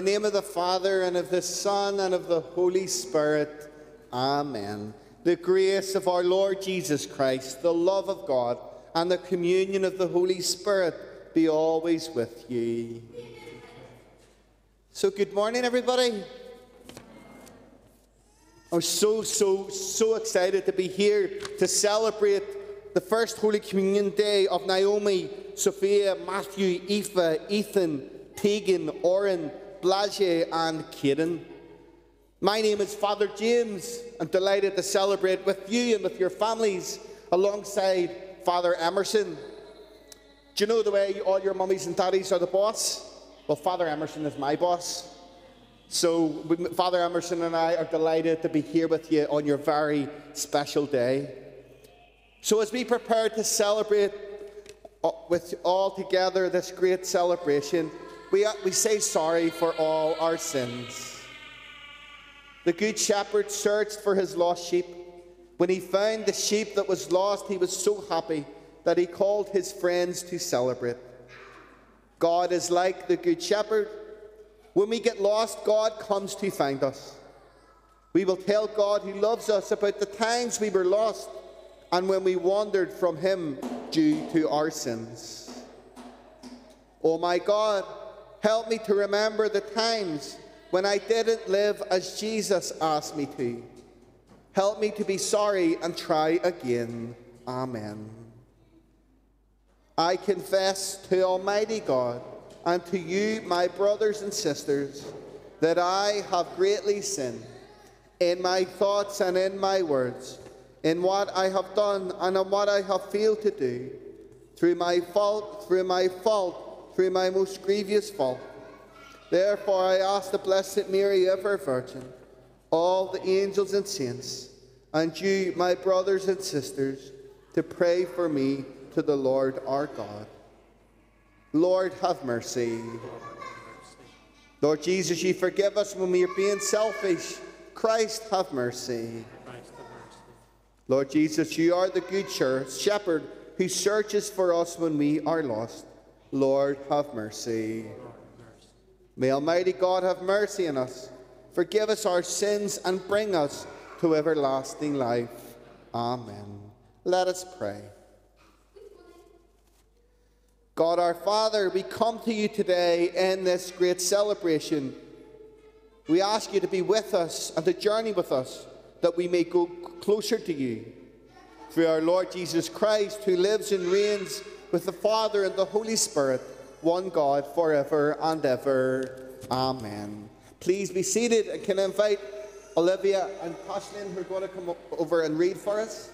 The name of the Father, and of the Son, and of the Holy Spirit. Amen. The grace of our Lord Jesus Christ, the love of God, and the communion of the Holy Spirit be always with you. So, good morning, everybody. I'm so, so, so excited to be here to celebrate the first Holy Communion Day of Naomi, Sophia, Matthew, Aoife, Ethan, Tegan, Oren, Blase, and Caden. My name is Father James. I'm delighted to celebrate with you and with your families alongside Father Emerson. Do you know the way all your mummies and daddies are the boss? Well, Father Emerson is my boss. So, Father Emerson and I are delighted to be here with you on your very special day. So, as we prepare to celebrate uh, with all together this great celebration, we, uh, we say sorry for all our sins. The Good Shepherd searched for his lost sheep. When he found the sheep that was lost, he was so happy that he called his friends to celebrate. God is like the Good Shepherd. When we get lost, God comes to find us. We will tell God who loves us about the times we were lost and when we wandered from Him due to our sins. Oh my God, help me to remember the times when I didn't live as Jesus asked me to. Help me to be sorry and try again. Amen. I confess to Almighty God and to you, my brothers and sisters, that I have greatly sinned in my thoughts and in my words, in what I have done and in what I have failed to do, through my fault, through my fault, through my most grievous fault. Therefore, I ask the Blessed Mary, ever Virgin, all the angels and saints, and you, my brothers and sisters, to pray for me to the Lord our God. Lord, have mercy. Lord Jesus, you forgive us when we are being selfish. Christ, have mercy. Lord Jesus, you are the good shepherd who searches for us when we are lost. Lord, have mercy. May Almighty God have mercy on us, forgive us our sins, and bring us to everlasting life. Amen. Let us pray. God our Father, we come to you today in this great celebration. We ask you to be with us and to journey with us that we may go closer to you. Through our Lord Jesus Christ, who lives and reigns with the Father and the Holy Spirit one God forever and ever. Amen. Please be seated and can I invite Olivia and Pashlin who are going to come over and read for us.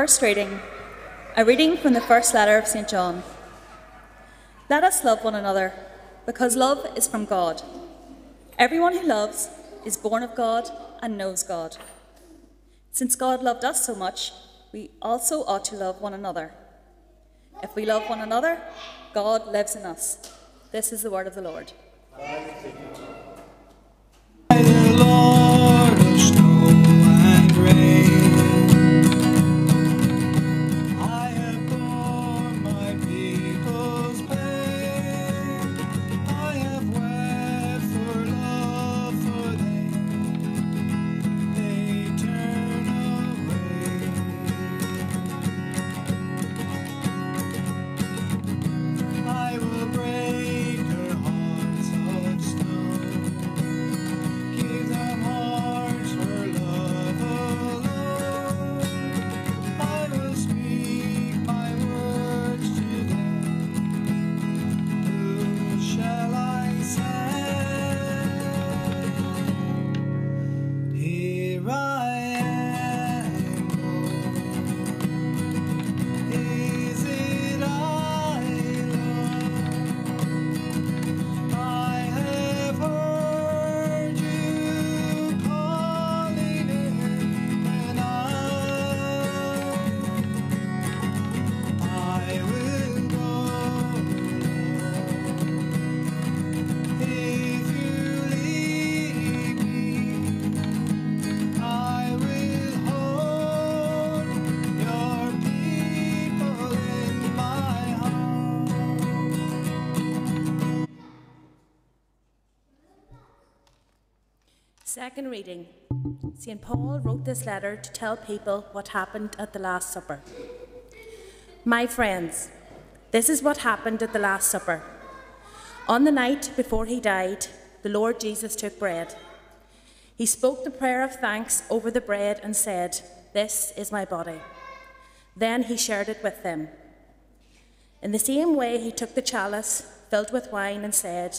First reading, a reading from the first letter of St. John. Let us love one another, because love is from God. Everyone who loves is born of God and knows God. Since God loved us so much, we also ought to love one another. If we love one another, God lives in us. This is the word of the Lord. Second reading. St. Paul wrote this letter to tell people what happened at the Last Supper. My friends, this is what happened at the Last Supper. On the night before he died, the Lord Jesus took bread. He spoke the prayer of thanks over the bread and said, This is my body. Then he shared it with them. In the same way, he took the chalice filled with wine and said,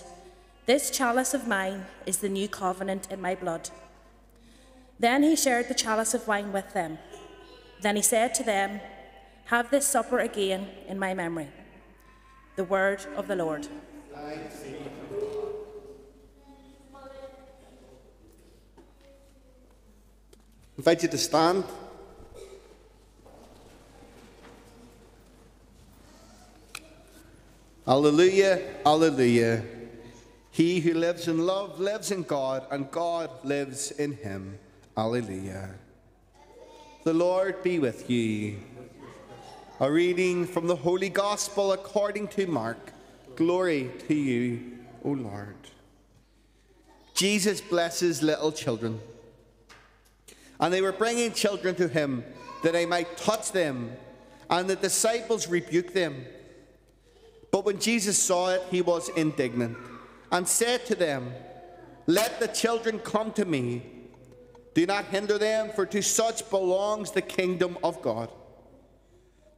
This chalice of mine is the new covenant in my blood. Then he shared the chalice of wine with them. Then he said to them, Have this supper again in my memory. The word of the Lord. invite you to stand. Alleluia, alleluia. He who lives in love lives in God, and God lives in him. Alleluia. The Lord be with you. A reading from the Holy Gospel according to Mark. Glory to you, O Lord. Jesus blesses little children. And they were bringing children to him that he might touch them, and the disciples rebuked them. But when Jesus saw it, he was indignant and said to them, Let the children come to me. Do not hinder them, for to such belongs the kingdom of God.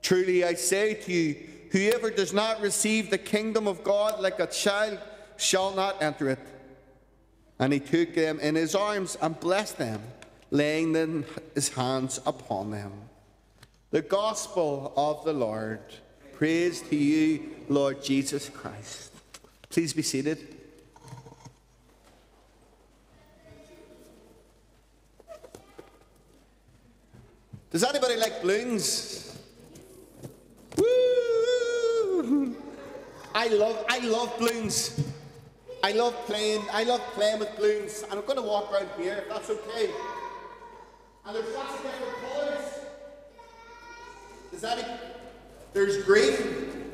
Truly I say to you, whoever does not receive the kingdom of God like a child shall not enter it. And he took them in his arms and blessed them, laying them, his hands upon them. The gospel of the Lord. Praise to you, Lord Jesus Christ. Please be seated. Does anybody like balloons? Woo! I love I love balloons. I love playing I love playing with balloons. And I'm gonna walk around here if that's okay. And there's lots of different colours. Does that there's green.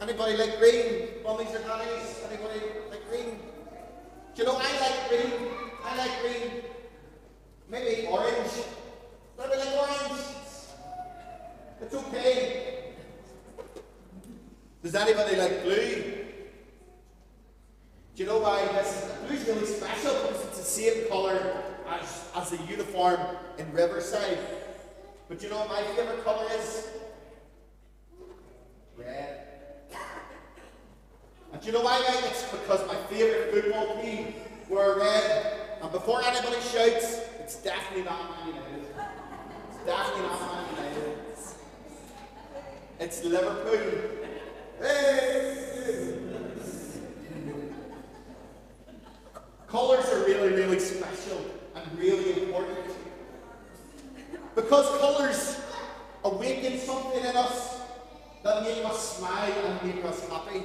Anybody like green? Mummies or daddies? Anybody like green? Do you know I like green? I like green. Maybe orange. Anybody like orange? It's okay. Does anybody like blue? Do you know why this blue's really special? Because it's the same colour as, as the uniform in Riverside. But do you know what my favourite colour is? Red. And do you know why, mate? It's because my favourite football team were red. And before anybody shouts, it's definitely not Man. United. It's Liverpool. Hey! Colours are really, really special and really important. Because colours awaken something in us that make us smile and make us happy.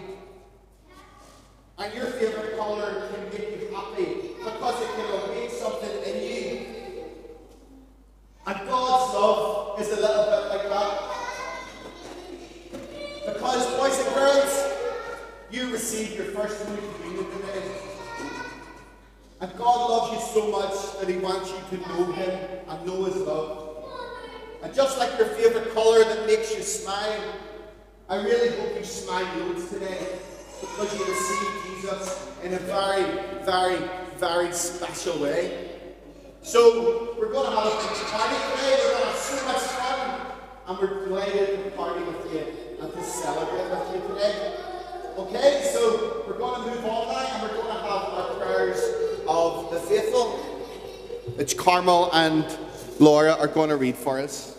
And your favourite colour can make you happy because it can awake something to know Him and know His love. And just like your favourite colour that makes you smile, I really hope you smile loads today because you received Jesus in a very, very, very special way. So we're going to have a party today. We're going to have so much fun, and we're delighted to party with you and to celebrate with you today. Okay, so we're going to move on now, and we're going to have our prayers of the faithful, which Carmel and Laura are going to read for us.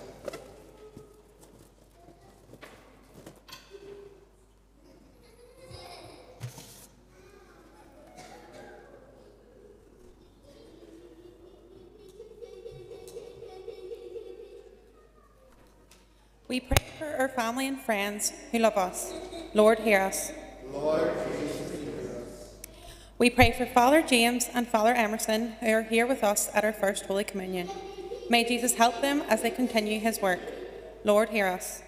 We pray for our family and friends who love us. Lord, hear us. Lord, We pray for Father James and Father Emerson who are here with us at our first Holy Communion. May Jesus help them as they continue his work. Lord, hear us.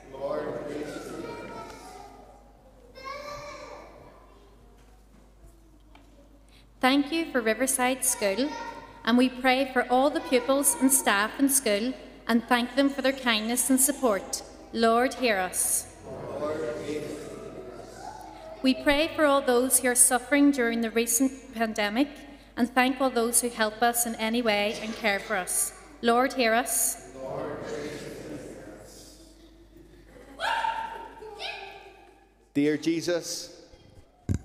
Thank you for Riverside School And we pray for all the pupils and staff in school and thank them for their kindness and support. Lord, hear us. We pray for all those who are suffering during the recent pandemic and thank all those who help us in any way and care for us. Lord, hear us. Dear Jesus,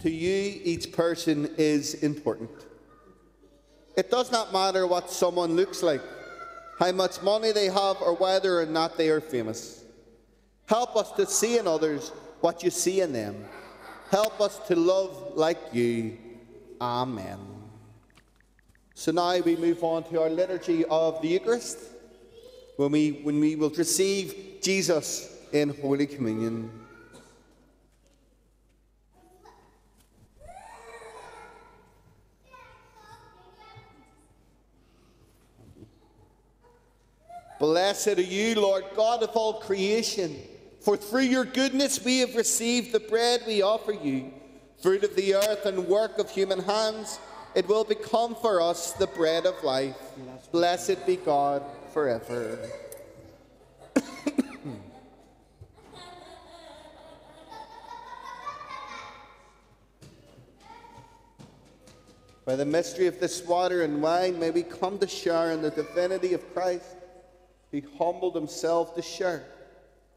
to you each person is important. It does not matter what someone looks like, how much money they have, or whether or not they are famous. Help us to see in others what you see in them. Help us to love like you. Amen. So now we move on to our liturgy of the Eucharist, when we, when we will receive Jesus in Holy Communion. Blessed are you, Lord God of all creation, for through your goodness we have received the bread we offer you, fruit of the earth and work of human hands. It will become for us the bread of life. Blessed be God forever. By the mystery of this water and wine, may we come to share in the divinity of Christ, who humbled himself to share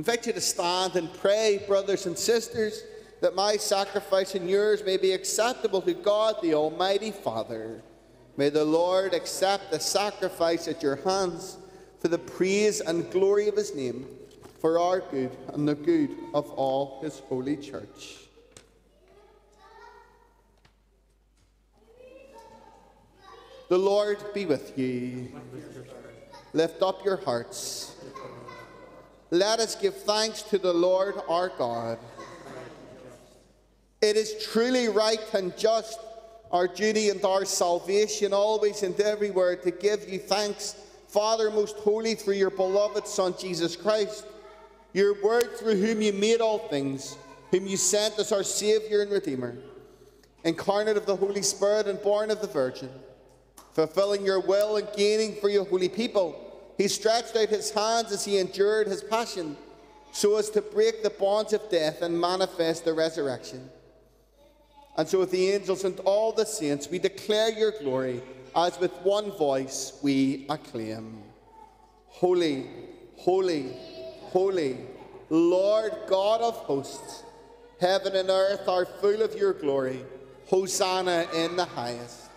Invite you to stand and pray, brothers and sisters, that my sacrifice and yours may be acceptable to God the Almighty Father. May the Lord accept the sacrifice at your hands for the praise and glory of his name, for our good and the good of all his holy church. The Lord be with you. Lift up your hearts. Let us give thanks to the Lord our God. It is truly right and just, our duty and our salvation, always and everywhere, to give you thanks, Father most holy, through your beloved Son, Jesus Christ, your word through whom you made all things, whom you sent as our Saviour and Redeemer, incarnate of the Holy Spirit and born of the Virgin, fulfilling your will and gaining for your holy people. He stretched out his hands as he endured his passion, so as to break the bonds of death and manifest the resurrection. And so, with the angels and all the saints, we declare your glory as with one voice we acclaim Holy, holy, holy, Lord God of hosts, heaven and earth are full of your glory. Hosanna in the highest.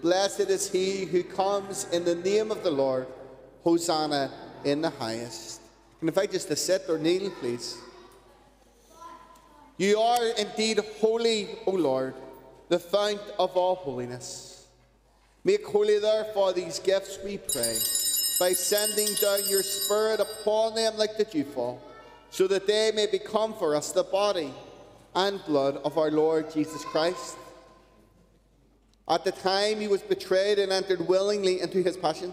Blessed is he who comes in the name of the Lord. Hosanna in the highest. And if I just to sit or kneel, please. You are indeed holy, O Lord, the fount of all holiness. Make holy, therefore, these gifts, we pray, by sending down your Spirit upon them like the dewfall, so that they may become for us the body and blood of our Lord Jesus Christ. At the time he was betrayed and entered willingly into his passion,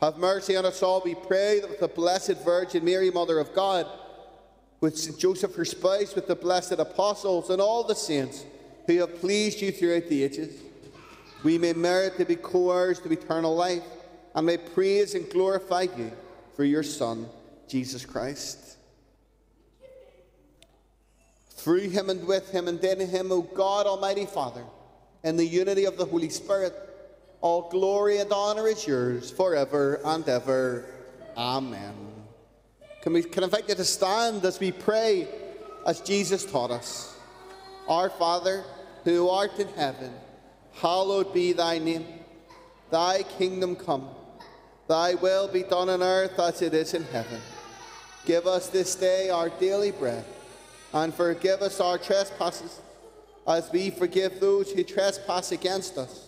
Have mercy on us all, we pray, that with the Blessed Virgin Mary, Mother of God, with St. Joseph, her spouse, with the blessed apostles, and all the saints who have pleased you throughout the ages, we may merit to be co heirs to eternal life, and may praise and glorify you for your Son, Jesus Christ. Through him and with him and in him, O God, Almighty Father, in the unity of the Holy Spirit, all glory and honor is yours forever and ever. Amen. Can, we, can invite you to stand as we pray as Jesus taught us? Our Father, who art in heaven, hallowed be thy name. Thy kingdom come, thy will be done on earth as it is in heaven. Give us this day our daily bread, and forgive us our trespasses, as we forgive those who trespass against us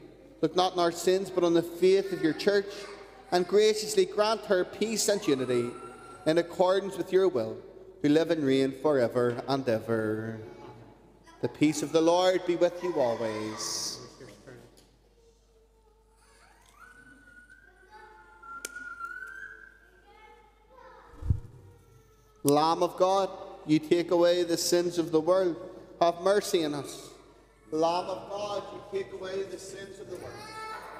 Look not on our sins, but on the faith of your church, and graciously grant her peace and unity in accordance with your will, who live and reign forever and ever. The peace of the Lord be with you always. Lamb of God, you take away the sins of the world. Have mercy on us. Lamb of God, you take away the sins of the world.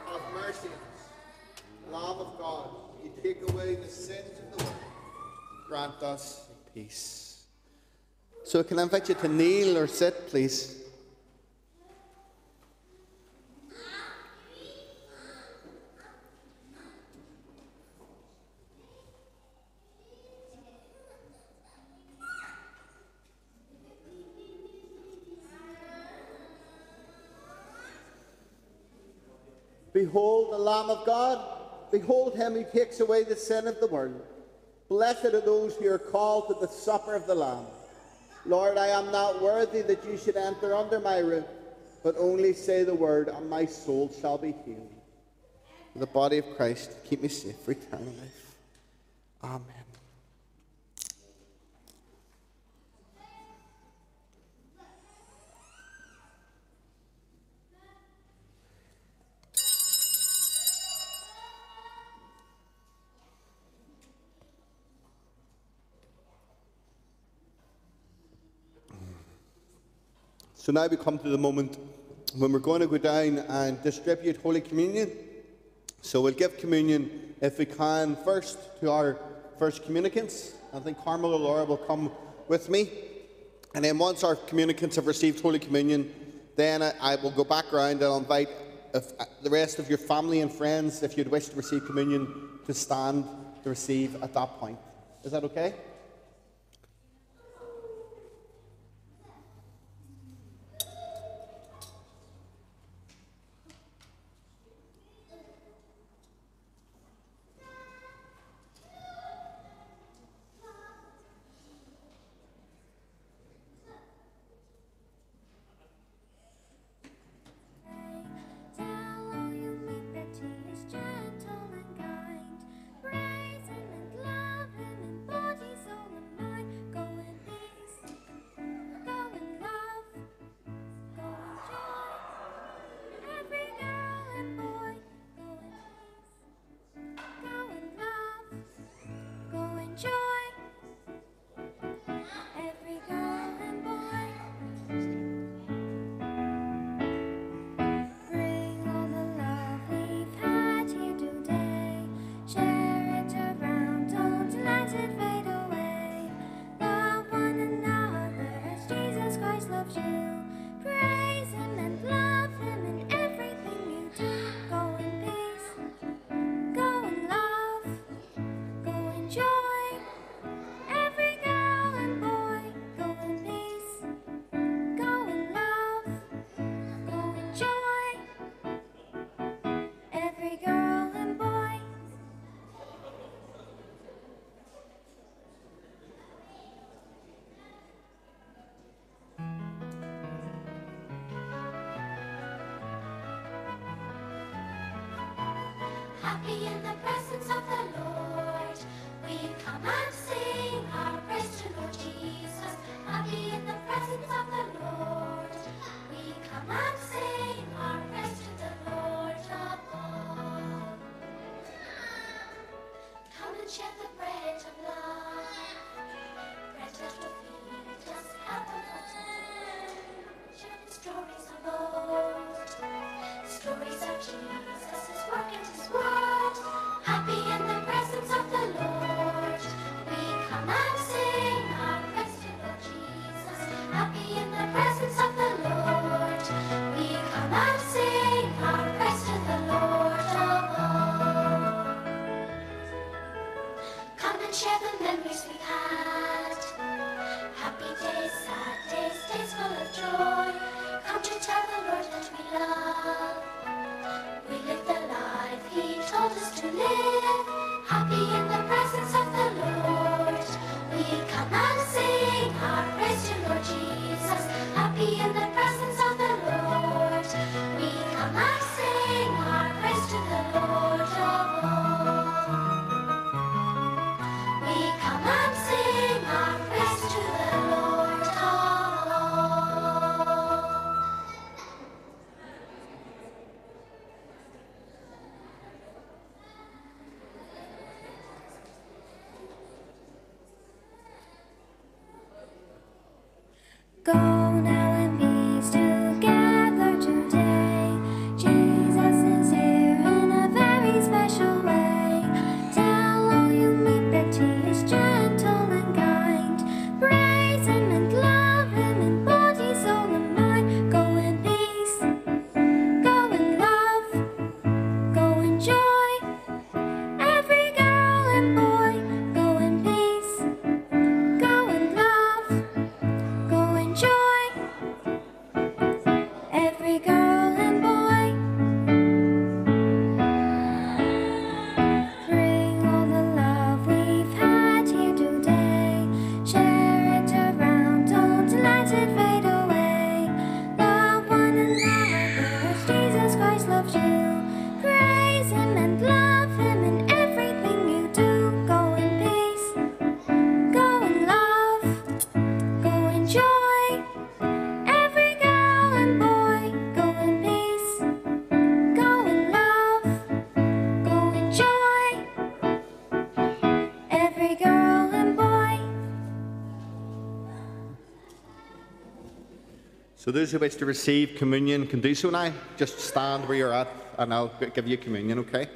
Have mercy on us. Lamb of God, you take away the sins of the world. Grant us peace. So, can I invite you to kneel or sit, please? Behold the Lamb of God. Behold him who takes away the sin of the world. Blessed are those who are called to the supper of the Lamb. Lord, I am not worthy that you should enter under my roof, but only say the word, and my soul shall be healed. The body of Christ, keep me safe for eternal life. Amen. So now we come to the moment when we're going to go down and distribute Holy Communion. So we'll give communion, if we can, first to our first communicants. I think Carmel or Laura will come with me. And then once our communicants have received Holy Communion, then I, I will go back around and invite if, uh, the rest of your family and friends, if you'd wish to receive communion, to stand to receive at that point. Is that okay? happy in the present. So those who wish to receive communion can do so now. Just stand where you're at and I'll give you communion, okay?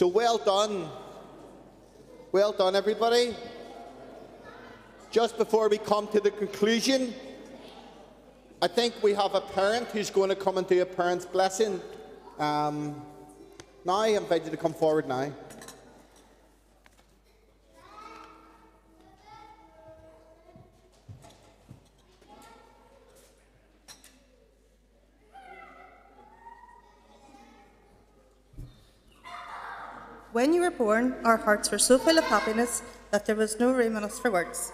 So well done. Well done, everybody. Just before we come to the conclusion, I think we have a parent who's going to come and do a parent's blessing. Um, now, I invite you to come forward now. When you were born, our hearts were so full of happiness that there was no room in us for words.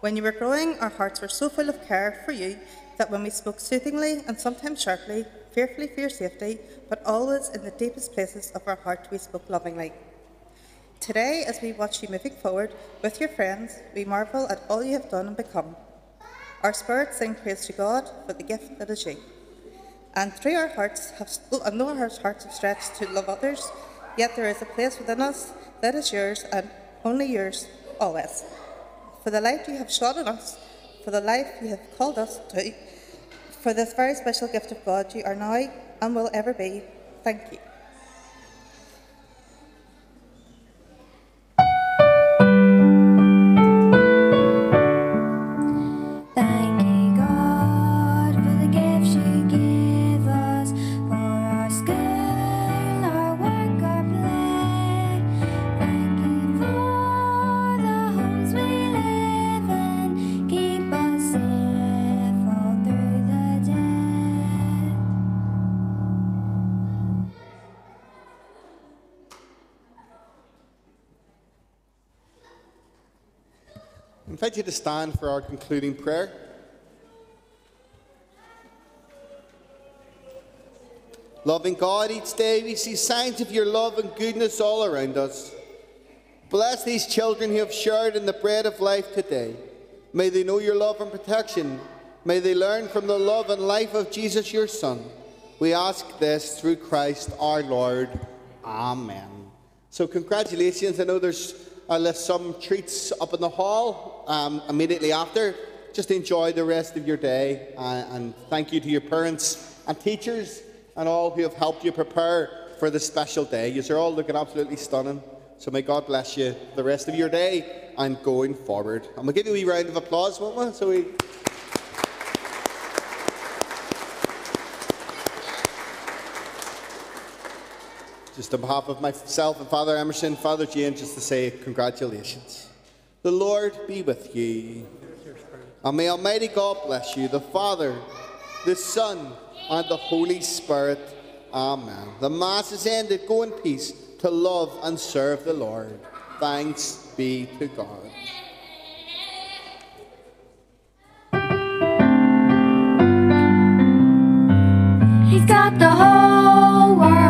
When you were growing, our hearts were so full of care for you that when we spoke soothingly and sometimes sharply, fearfully for your safety, but always in the deepest places of our heart, we spoke lovingly. Today, as we watch you moving forward with your friends, we marvel at all you have done and become. Our spirits sing praise to God for the gift that is you. And through our hearts have, oh, and though our hearts have stretched to love others, yet there is a place within us that is yours and only yours always. For the light you have shone on us, for the life you have called us to, for this very special gift of God you are now and will ever be. Thank you. Invite you to stand for our concluding prayer. Loving God, each day we see signs of your love and goodness all around us. Bless these children who have shared in the bread of life today. May they know your love and protection. May they learn from the love and life of Jesus, your Son. We ask this through Christ our Lord. Amen. So, congratulations. I know there's left some treats up in the hall um, immediately after. Just enjoy the rest of your day. Uh, and thank you to your parents and teachers and all who have helped you prepare for this special day. You're all looking absolutely stunning. So may God bless you the rest of your day and going forward. And we'll give you a round of applause, won't we? So we. Just on behalf of myself and Father Emerson, Father James, just to say congratulations. The Lord be with you. And may Almighty God bless you, the Father, the Son, and the Holy Spirit. Amen. The Mass is ended. Go in peace to love and serve the Lord. Thanks be to God. He's got the whole world.